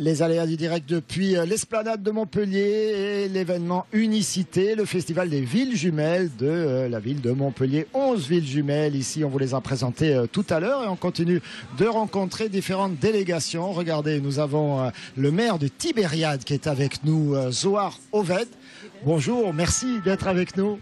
Les aléas du direct depuis euh, l'esplanade de Montpellier et l'événement Unicité, le festival des villes jumelles de euh, la ville de Montpellier. 11 villes jumelles ici, on vous les a présentées euh, tout à l'heure et on continue de rencontrer différentes délégations. Regardez, nous avons le maire de Tibériade qui est avec nous, Zoar Oved. Bonjour, merci d'être avec nous.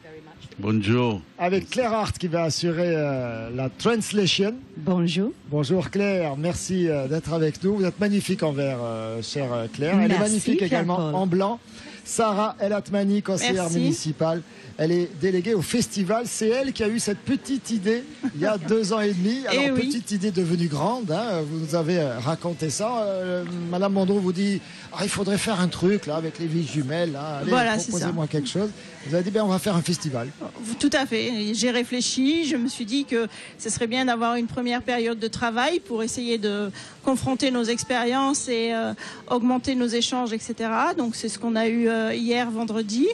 Bonjour. Avec Claire Hart qui va assurer euh, la translation. Bonjour. Bonjour Claire, merci euh, d'être avec nous. Vous êtes magnifique en vert, euh, chère Claire. Elle est magnifique également en blanc. Sarah El Atmani, conseillère municipale. Elle est déléguée au festival. C'est elle qui a eu cette petite idée il y a deux ans et demi. Eh Alors, petite idée devenue grande. Hein. Vous nous avez raconté ça. Madame Mandreau vous dit ah, il faudrait faire un truc là avec les villes jumelles. Allez, voilà, proposez-moi quelque chose. Vous avez dit ben, on va faire un festival. Tout à fait. J'ai réfléchi. Je me suis dit que ce serait bien d'avoir une première période de travail pour essayer de confronter nos expériences et euh, augmenter nos échanges, etc. Donc c'est ce qu'on a eu euh, hier vendredi.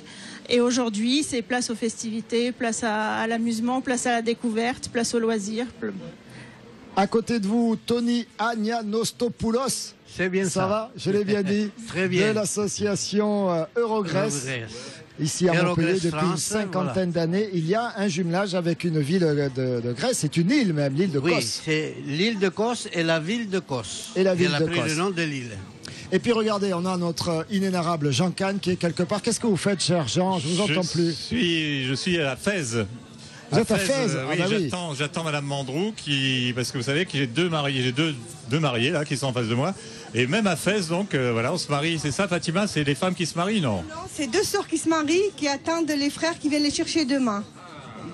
Et aujourd'hui, c'est place aux festivités, place à, l'amusement, place à la découverte, place aux loisirs. À côté de vous, Tony Agnanostopoulos. C'est bien ça. Ça va Je l'ai bien dit. Très bien. De l'association euh, Eurogress. Ici à Montpellier, depuis une cinquantaine d'années, il y a un jumelage avec une ville de, Grèce. C'est une île même, l'île de Kos. Oui, c'est l'île de Kos et la ville de Kos. Et la ville de Kos. le nom de l'île. Et puis regardez, on a notre inénarrable Jean Kahn qui est quelque part. Qu'est-ce que vous faites, cher Jean? Je vous entends plus. Suis, je suis à Fès. Vous êtes à Fès ah bah oui, j'attends, j'attends Madame Mandrou qui, parce que vous savez que j'ai deux mariés, j'ai deux, deux mariés là qui sont en face de moi. Et même à Fès, donc euh, voilà, on se marie. C'est ça, Fatima C'est les femmes qui se marient, non? Non, c'est deux sœurs qui se marient, qui attendent les frères qui viennent les chercher demain.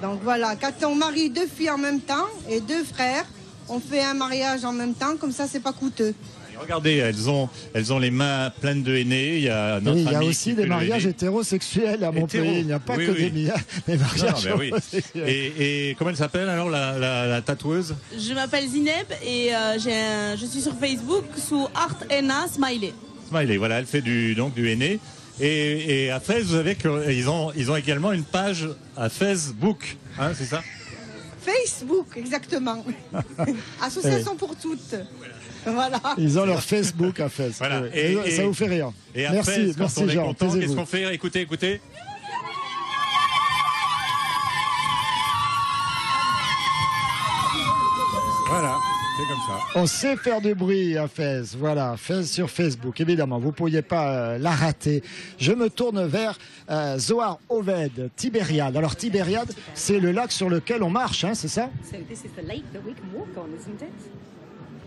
Donc voilà, quand on marie deux filles en même temps et deux frères, on fait un mariage en même temps, comme ça, c'est pas coûteux. Regardez, elles ont, elles ont les mains pleines de henné. Il y a, notre il y a aussi des mariages hétérosexuels à Montpellier. Il n'y a pas que Des, mariages non, ben et, et, comment elle s'appelle alors la, la, tatoueuse? Je m'appelle Zineb et euh, un, je suis sur Facebook sous Art Enna Smiley. Smiley, voilà, elle fait du, donc, du henné. Et, et, à Fès, vous savez qu'ils ont, ils ont également une page à Facebook, hein, c'est ça? Facebook, exactement. Association pour toutes. Voilà. Ils ont leur Facebook à Fès. Voilà. Et, ça vous fait rire. Et merci, merci Jean. Qu'est-ce qu'on fait? Écoutez, écoutez. Comme ça. On sait faire du bruit à Fès, voilà, Fès sur Facebook, évidemment, vous ne pourriez pas euh, la rater. Je me tourne vers euh, Zohar Oved, Tibériade. Alors Tibériade, c'est le lac sur lequel on marche, hein, c'est ça?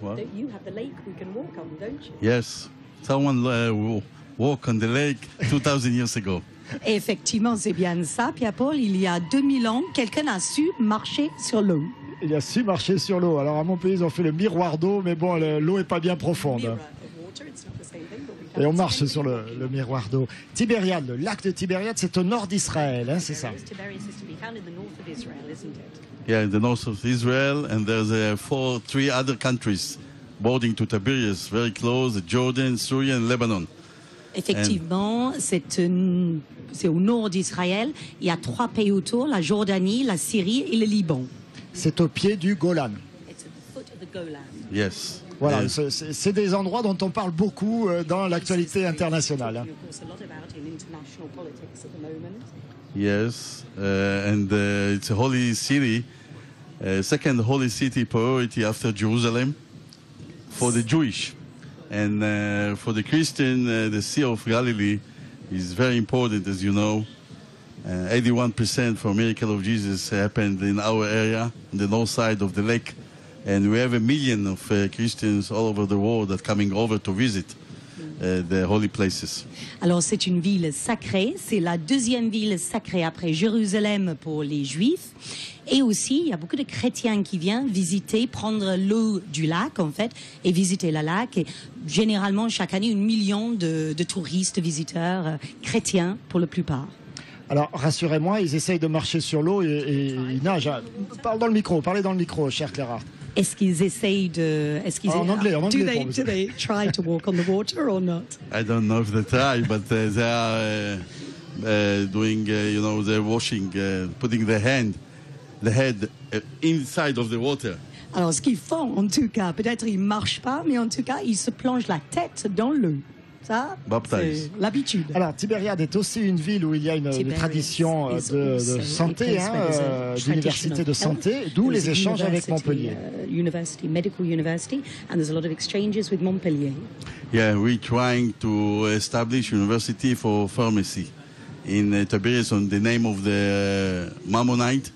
What? You have the lake we can walk on, don't you? Yes. Someone uh, walk on the lake 2000 years ago. Effectivement, c'est bien ça, Pierre-Paul. Il y a 2000 ans, quelqu'un a su marcher sur l'eau. Il a su marcher sur l'eau. Alors à mon pays, ils ont fait le miroir d'eau, mais bon, l'eau est pas bien profonde. Et on marche sur le, le miroir d'eau. Tibériade, le lac de Tibériade, c'est au nord d'Israël, hein, c'est ça Yeah, in the north of Israel, and there's uh, four, three other countries bordering to Tiberias, very close: Jordan, Syria, and Lebanon. Effectivement, c'est au nord d'Israël. Il y a trois pays autour la Jordanie, la Syrie et le Liban. C'est au pied du Golan. Yes. Voilà, c'est des endroits dont on parle beaucoup euh, dans l'actualité internationale. Yes, uh, and uh, it's a holy city, uh, second holy city priority after Jerusalem for the Jewish. And uh, for the Christian, uh, the Sea of Galilee is very important, as you know. 81% for miracle of Jesus happened in our area, on the north side of the lake. And we have a million of uh, Christians all over the world that coming over to visit. Uh, the holy places. Alors c'est une ville sacrée, c'est la deuxième ville sacrée après Jérusalem pour les Juifs. Et aussi, il y a beaucoup de chrétiens qui viennent visiter, prendre l'eau du lac en fait, et visiter le lac. Et généralement, chaque année, un million de, de touristes, visiteurs euh, chrétiens pour la plupart. Alors, rassurez-moi, ils essayent de marcher sur l'eau et, et, ils nagent. Parle dans le micro, parlez dans le micro, cher Clara. Est-ce qu'ils essayent de. Est-ce qu'ils en anglais, en anglais. Do they, do they try to walk on the water or not? I don't know if they try, but uh, they are uh, uh, doing, uh, you know, they're washing, uh, putting their hand, the head uh, inside of the water. Alors, ce qu'ils font, en tout cas, peut-être ils marchent pas, mais en tout cas, ils se plongent la tête dans l'eau. Ça, Baptise. c'est l'habitude. Alors, Tibériade est aussi une ville où il y a une, tradition euh, is de, de also a santé, hein, euh, tradition d'université of de santé, d'où les échanges avec Montpellier. uh, university, medical university, and there's a lot of exchanges with Montpellier. Yeah, we're trying to establish university for pharmacy in uh, Tiberias on the name of the uh, Mammonite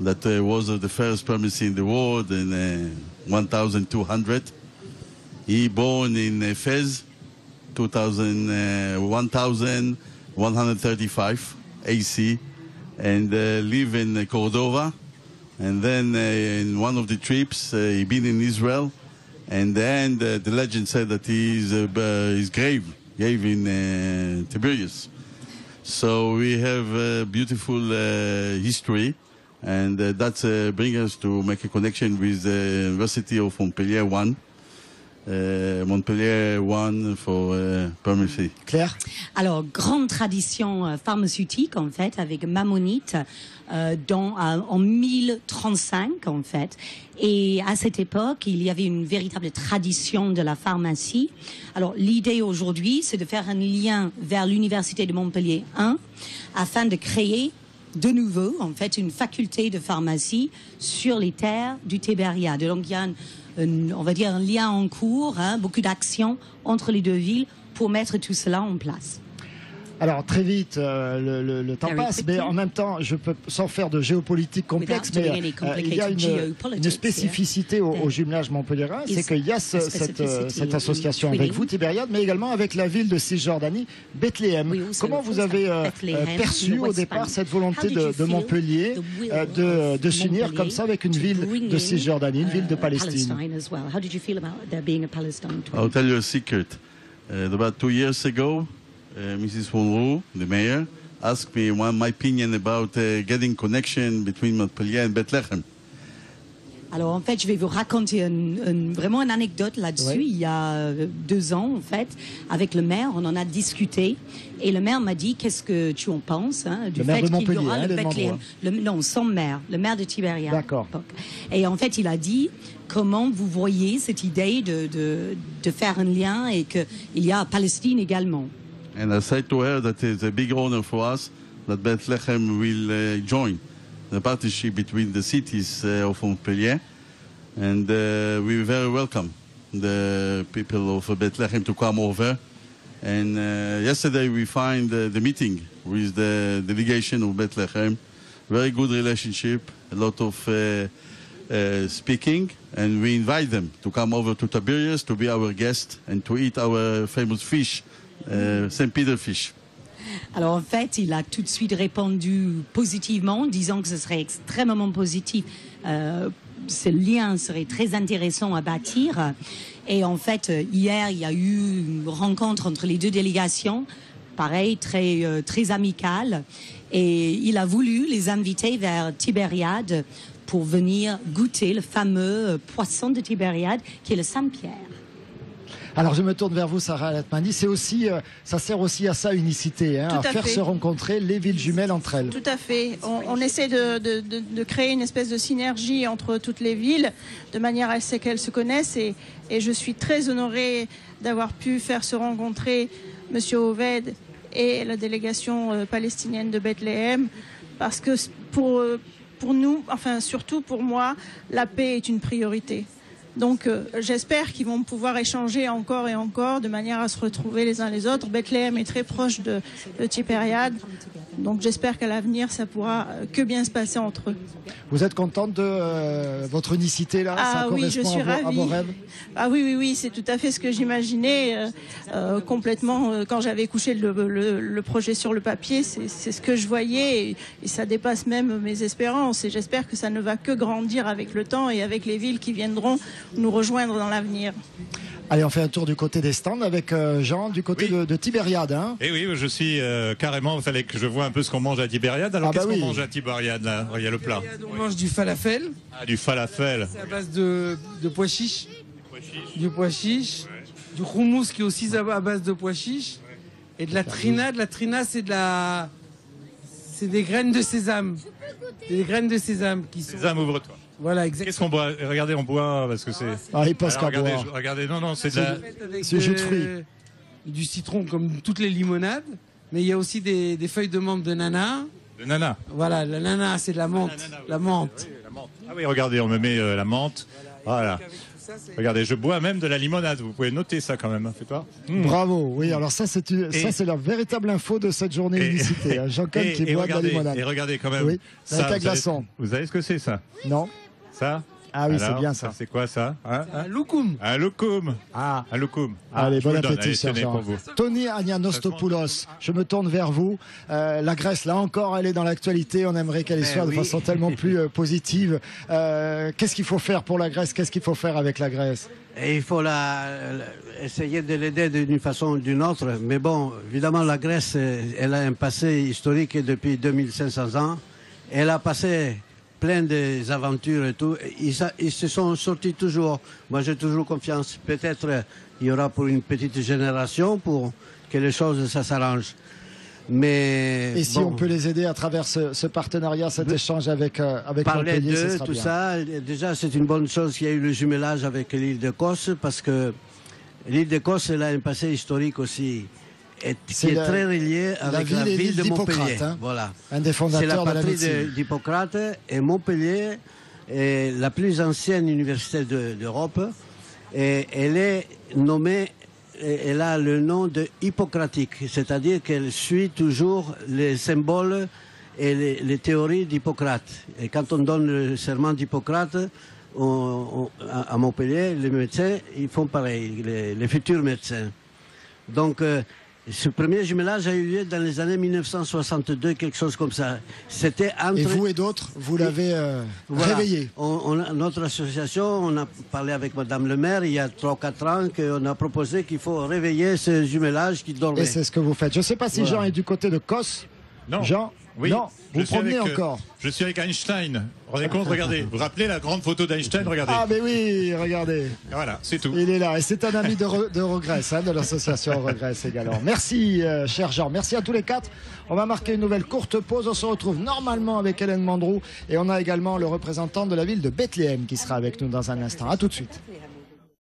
that uh, was uh, the first pharmacy in the world in uh, 1200. He born in uh, Fez, 1135 uh, AC and uh, live in uh, Cordova. And then uh, in one of the trips, he been in Israel. And then the legend said that he's, his grave gave in Tiberias. So we have a beautiful history and uh, that uh, brings us to make a connection with the University of Montpellier 1 Euh, Montpellier One for euh, Pharmacy. Claire Alors, grande tradition euh, pharmaceutique, en fait, avec Mammonite euh, en 1035, en fait. Et à cette époque, il y avait une véritable tradition de la pharmacie. Alors, l'idée aujourd'hui, c'est de faire un lien vers l'Université de Montpellier 1 afin de créer de nouveau, en fait, une faculté de pharmacie sur les terres du Tibériade. Donc, il y a on va dire, un lien en cours, hein, beaucoup d'actions entre les deux villes pour mettre tout cela en place. Alors très vite, euh, le, le- le temps Very passe, mais quickly. en même temps, je peux sans faire de géopolitique complexe, mais euh, il y a une, spécificité au, jumelage Montpellierin, Is c'est qu'il y a ce- a cette, euh, cette association avec vous, Tibériade, mais également avec la ville de Cisjordanie, Bethléem. Comment vous avez have euh, perçu au départ cette How volonté did de, Montpellier de, s'unir Montpellier comme ça avec une ville de Cisjordanie, une ville de Palestine Palestine as well. How did you feel about there being a Palestine twin? I'll tell you a secret. Uh, about two years ago, Mrs. Monroe, the mayor, asked me one, my opinion about uh, getting connection between Montpellier and Bethlehem. Alors en fait, je vais vous raconter un- un- vraiment une anecdote là-dessus. Ouais. Il y a euh, deux ans, en fait, avec le maire, on en a discuté. Et le maire m'a dit, qu'est-ce que tu en penses hein, du Le fait de qu'il y Montpellier, aura hein, le le Bethléem? membre. Le- Non, son maire, le maire de Tibériade. D'accord. à l'époque. Et en fait, il a dit, comment vous voyez cette idée de, de, de faire un lien et qu'il y a Palestine également? And I said to her that it's a big honor for us that Bethlehem will uh, join the partnership between the cities uh, of Montpellier. And uh, we very welcome the people of Bethlehem to come over. And uh, yesterday we find uh, the meeting with the delegation of Bethlehem. Very good relationship, a lot of uh, speaking, and we invite them to come over to Tiberias to be our guest and to eat our famous fish, uh, St. Peter fish. Alors en fait, il a tout de suite répondu positivement, disant que ce serait extrêmement positif. Euh, ce lien serait très intéressant à bâtir. Et en fait, euh, hier, il y a eu une rencontre entre les deux délégations, pareil, très, euh, très amicale. Et il a voulu les inviter vers Tibériade pour venir goûter le fameux euh, poisson de Tibériade, qui est le Saint-Pierre. Alors je me tourne vers vous, Sarah Alatmani. C'est aussi, euh, ça sert aussi à ça, unicité, hein, à, à faire fait. se rencontrer les villes jumelles entre elles. Tout à fait. On, on essaie de, de- de- de créer une espèce de synergie entre toutes les villes, de manière à ce qu'elles se connaissent. Et, et je suis très honorée d'avoir pu faire se rencontrer Monsieur Oved et la délégation euh, palestinienne de Bethléem, parce que pour nous, enfin surtout pour moi, la paix est une priorité. Donc euh, j'espère qu'ils vont pouvoir échanger encore et encore de manière à se retrouver les uns les autres. Bethléem est très proche de, de. Donc j'espère qu'à l'avenir, ça pourra euh, que bien se passer entre eux. Vous êtes contente de euh, votre unicité là? Ça Ah oui, je suis à, vos, à ravie. vos rêves? Ah oui, oui, oui, c'est tout à fait ce que j'imaginais euh, complètement quand j'avais couché le, le- le projet sur le papier. C'est c'est ce que je voyais et, et ça dépasse même mes espérances. Et j'espère que ça ne va que grandir avec le temps et avec les villes qui viendront nous rejoindre dans l'avenir. Allez, on fait un tour du côté des stands avec euh, Jean, du côté Oui. de, de Tibériade. Hein. Et oui, je suis euh, carrément, il fallait que je vois un peu ce qu'on mange à Tibériade. Alors Ah bah qu'est-ce oui. qu'on mange à Tibériade là Il y a le plat. On mange du falafel, Ah, du falafel. c'est à base de, de pois chiches. Du pois chiche. Du houmous qui est aussi à base de pois chiches. Et de la trina. De la trina, c'est de la. C'est des graines de sésame. Des graines de sésame qui sont. Sésame, ouvre-toi. Voilà, Qu'est-ce qu'on boit? Regardez, on boit parce que c'est. Ah, il passe qu'à regardez, boire. je- regardez, non, non, c'est de la. C'est jus de fruits. Du citron comme toutes les limonades, mais il y a aussi des, des feuilles de menthe de nana. de nana. Voilà, la nana, c'est de la menthe. La menthe. Ah oui, regardez, on me met euh, la menthe. Voilà. Regardez, je bois même de la limonade. Vous pouvez noter ça quand même, hein, faites pas Bravo, oui, alors ça c'est une- Et- ça c'est la véritable info de cette journée Et- unicité. hein. Jean-Claude Et, qui et boit de la regardez, limonade. et regardez quand même. Oui, ça, avec un vous savez- glaçon. Vous savez ce que c'est ça? Non Ça Ah oui, c'est bien ça. C'est quoi ça hein Un loukoum. Un loukoum. Ah. Un loukoum. Ah, Allez, je vous bon appétit, vous. Tony Agnanostopoulos, je me tourne vers vous. Euh, la Grèce, là encore, elle est dans l'actualité. On aimerait qu'elle y Eh soit de oui. façon tellement plus euh, positive. Euh, Qu'est-ce qu'il faut faire pour la Grèce? Qu'est-ce qu'il faut faire avec la Grèce? Et il faut la, la- essayer de l'aider d'une façon ou d'une autre. Mais bon, évidemment, la Grèce, elle a un passé historique depuis 2500 ans. Elle a passé plein d'aventures et tout. Ils, se sont sortis toujours. Moi, j'ai toujours confiance. Peut-être euh, il y aura pour une petite génération pour que les choses, ça s'arrange. Mais Et si bon, on peut les aider à travers ce, ce partenariat, cet échange avec, euh, avec parler d'eux, tout bien. ça, déjà c'est une bonne chose qu'il y ait eu le jumelage avec l'île de Kos parce que l'île de Kos elle a un passé historique aussi et qui C'est est la- très relié avec ville la ville, de Montpellier. hein. Voilà. Un des la fondateurs de la patrie d'Hippocrate et Montpellier est la plus ancienne université de- d'Europe et elle est nommée elle a le nom de hippocratique, c'est-à-dire qu'elle suit toujours les symboles et les, les théories d'Hippocrate. Et quand on donne le serment d'Hippocrate à à Montpellier, les médecins, ils font pareil, les, les futurs médecins. Donc, euh, ce premier jumelage a eu lieu dans les années 1962, quelque chose comme ça. C'était entre... Et vous et d'autres, vous l'avez euh, Voilà. réveillé. On, on a- notre association, on a parlé avec Madame le maire il y a 3-4 ans qu'on a proposé qu'il faut réveiller ce jumelage qui dormait. Et c'est ce que vous faites. Je ne sais pas si Voilà. Jean est du côté de Kos. Non. Jean Oui. Non, vous promenez avec, euh, encore. Je suis avec Einstein. Vous vous rendez compte Regardez. Vous vous rappelez la grande photo d'Einstein Regardez. Ah, mais oui, regardez. Voilà, c'est tout. Il est là. Et c'est un ami de, Re- de Regresse, hein, de l'association Regresse également. Merci, euh, cher Jean. Merci à tous les quatre. On va marquer une nouvelle courte pause. On se retrouve normalement avec Hélène Mandrou. Et on a également le représentant de la ville de Bethléem qui sera avec nous dans un instant. À tout de suite.